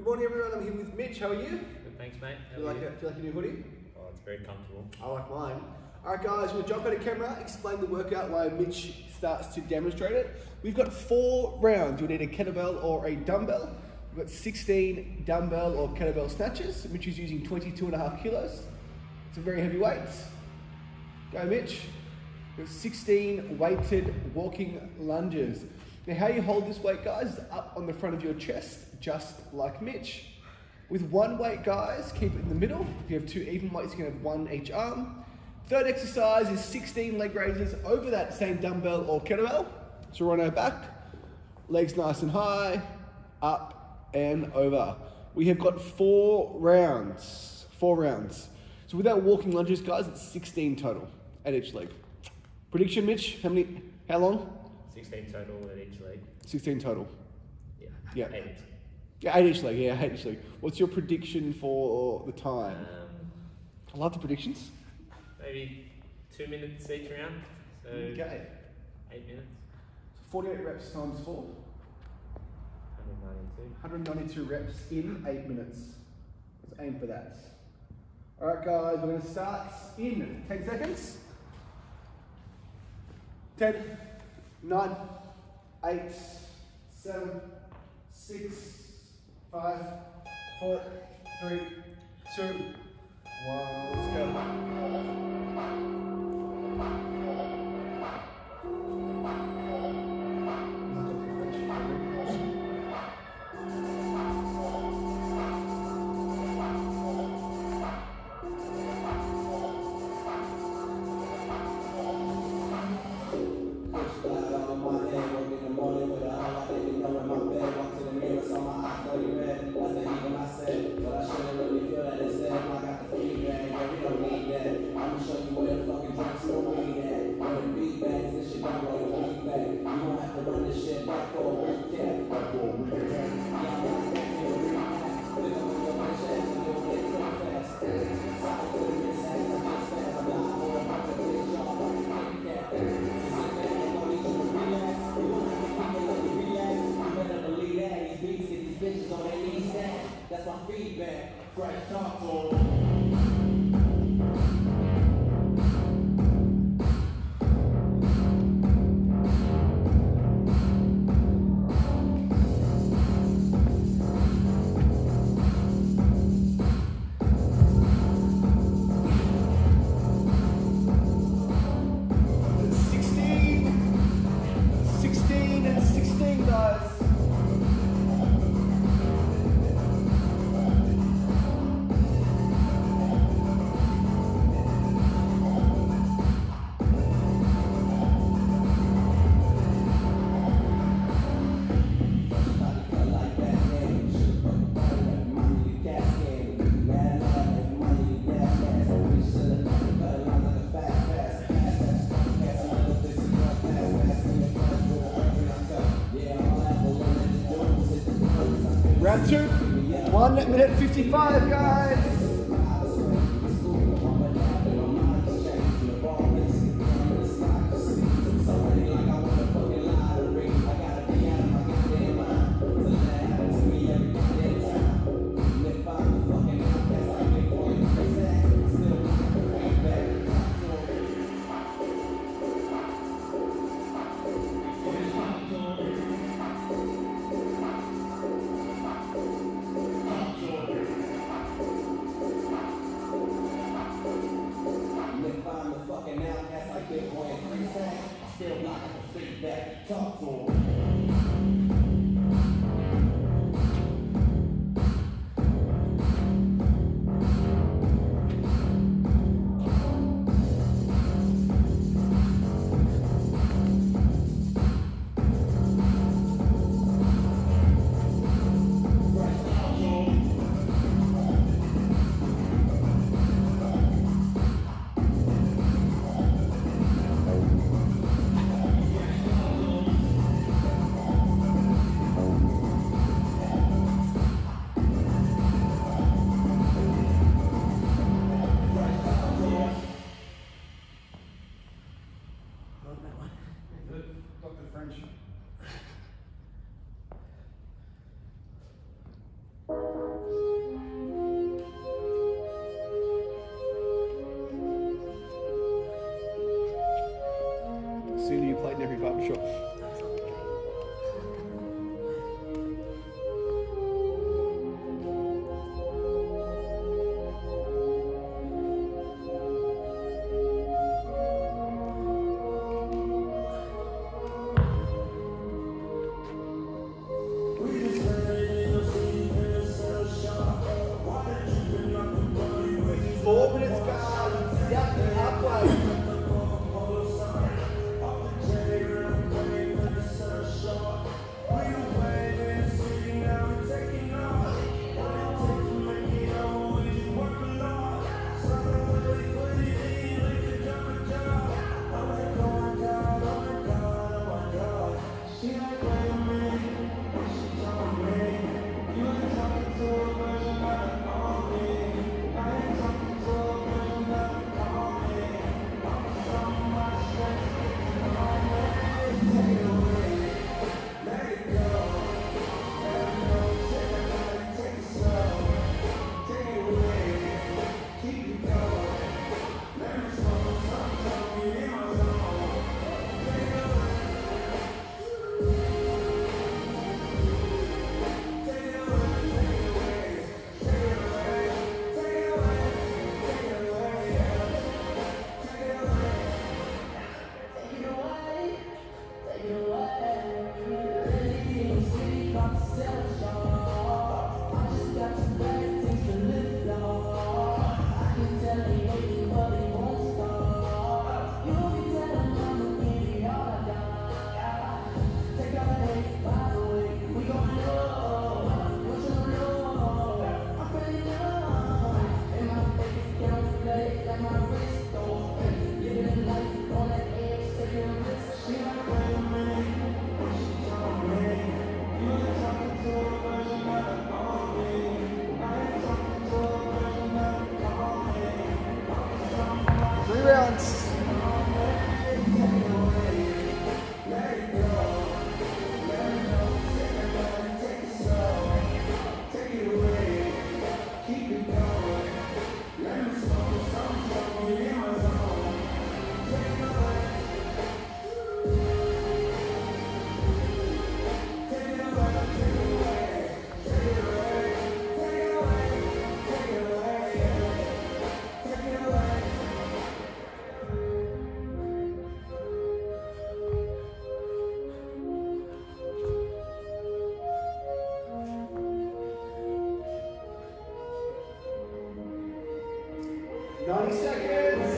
Good morning, everyone. I'm here with Mitch. How are you? Good, thanks, mate. How Feel are like, you? a, feel like your new hoodie? Oh, it's very comfortable. I like mine. All right, guys, we'll jump out of camera, explain the workout while Mitch starts to demonstrate it. We've got four rounds. You'll need a kettlebell or a dumbbell. We've got 16 dumbbell or kettlebell snatches. Mitch is using 22 and a half kilos. It's a very heavy weight. Go, Mitch. We've got 16 weighted walking lunges. Now, how you hold this weight, guys, is up on the front of your chest, just like Mitch. With one weight, guys, keep it in the middle. If you have two even weights, you can have one each arm. Third exercise is 16 leg raises over that same dumbbell or kettlebell. So we're on our back, legs nice and high, up and over. We have got four rounds, four rounds. So with our walking lunges, guys, it's 16 total at each leg. Prediction, Mitch? How many? How long? 16 total at each leg. 16 total. Yeah. Yeah. Eight. Yeah, eight each leg. Yeah, eight each leg. What's your prediction for the time? Um, I love the predictions. maybe two minutes each round. So Okay. eight minutes. 48 reps times four. 192. 192 reps in eight minutes. Let's aim for that. All right, guys, we're going to start in 10 seconds. 10, 9, 8, 7, 6, 5, 4, 3, 2, 1. Let's go. Feedback. Fresh one minute 55, guys. Think back, talk for every barbershop. Ninety seconds.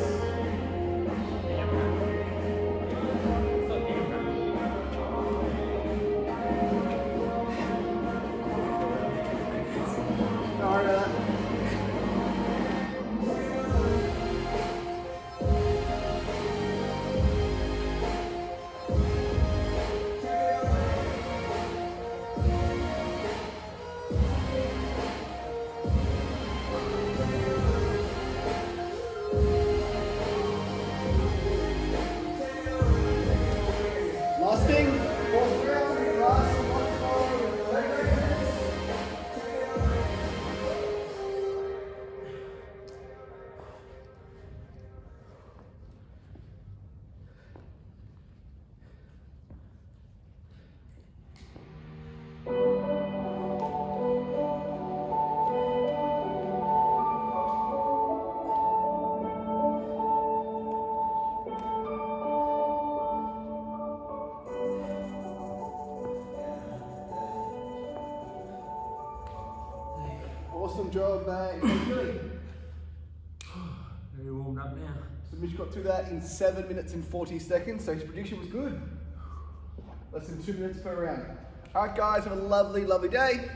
Awesome job, mate. Very warmed up now. So Mitch got through that in seven minutes and 40 seconds, so his prediction was good. Less than two minutes per round. All right, guys, have a lovely, lovely day.